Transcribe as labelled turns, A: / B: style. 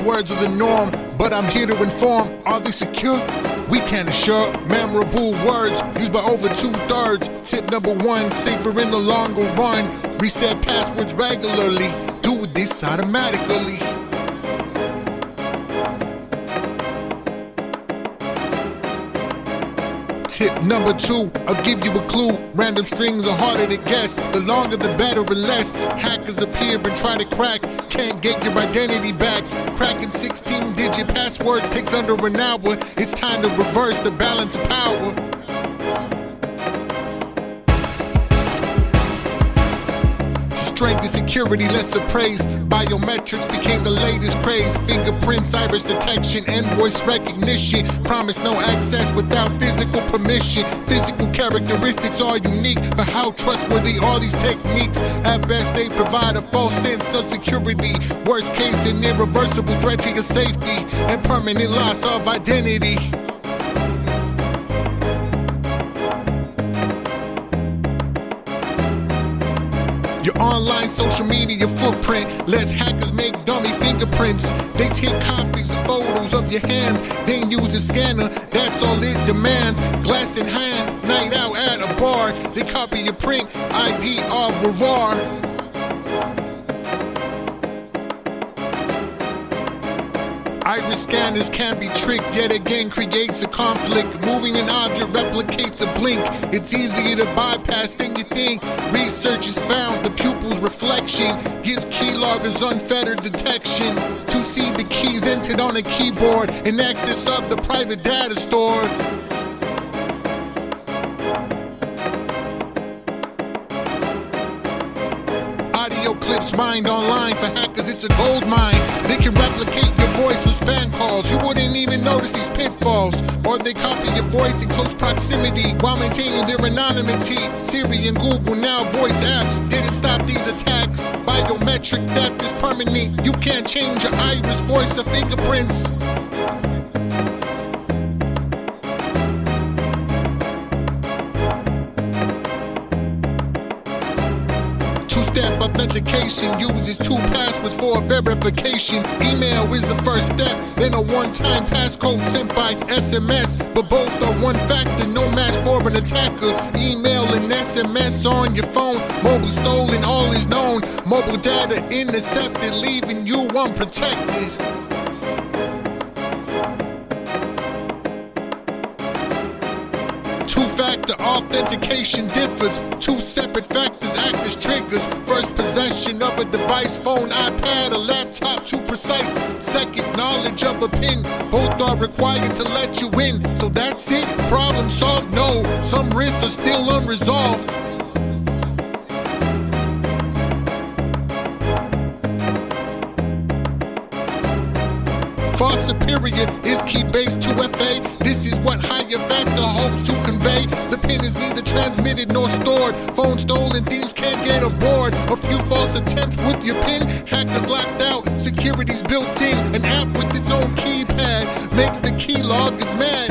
A: Passwords are the norm, but I'm here to inform. Are they secure? We can assure memorable words used by over two thirds. Tip number one, safer in the longer run. Reset passwords regularly. Do this automatically. Tip number two, I'll give you a clue. Random strings are harder to guess. The longer the better, unless hackers appear and try to crack. Can't get your identity back. Cracking 16 digit passwords takes under an hour. It's time to reverse the balance of power. Strength and security, less appraised. Biometrics became the latest craze. Fingerprints, iris detection, and voice recognition. Promise no access without physical permission. Physical characteristics are unique, but how trustworthy are these techniques? At best, they provide a false sense of security. Worst case, an irreversible threat to your safety and permanent loss of identity. Online social media footprint lets hackers make dummy fingerprints. They take copies of photos of your hands, then use a scanner. That's all it demands. Glass in hand, night out at a bar. They copy your print, ID of raw. Iris scanners can be tricked, yet again creates a conflict. Moving an object replicates a blink. It's easier to bypass than you think. Research has found the pupil's reflection gives keyloggers unfettered detection. To see the keys entered on a keyboard and access of the private data stored. Audio clips mined online for hackers, it's a gold mine. Can replicate your voice with spam calls. You wouldn't even notice these pitfalls. Or they copy your voice in close proximity while maintaining their anonymity. Siri and Google Now voice apps didn't stop these attacks. Biometric theft is permanent. You can't change your iris, voice, or fingerprints. Two-step authentication uses two passwords for verification. Email is the first step, then a one-time passcode sent by SMS. But both are one factor, no match for an attacker. Email and SMS on your phone. Mobile stolen, all is known. Mobile data intercepted, leaving you unprotected. Two-factor authentication differs. Two separate factors act as triggers. Device, phone, iPad, or laptop, too precise. Second, knowledge of a PIN. Both are required to let you in. So that's it. Problem solved? No. Some risks are still unresolved. Far superior is key-based 2FA. This is what HireFaster hopes to convey. The pin is neither transmitted nor stored. Phone stolen, thieves can't get aboard. A few false attempts with your pin. Hackers locked out, security's built in. An app with its own keypad makes the keyloggers mad. Hide the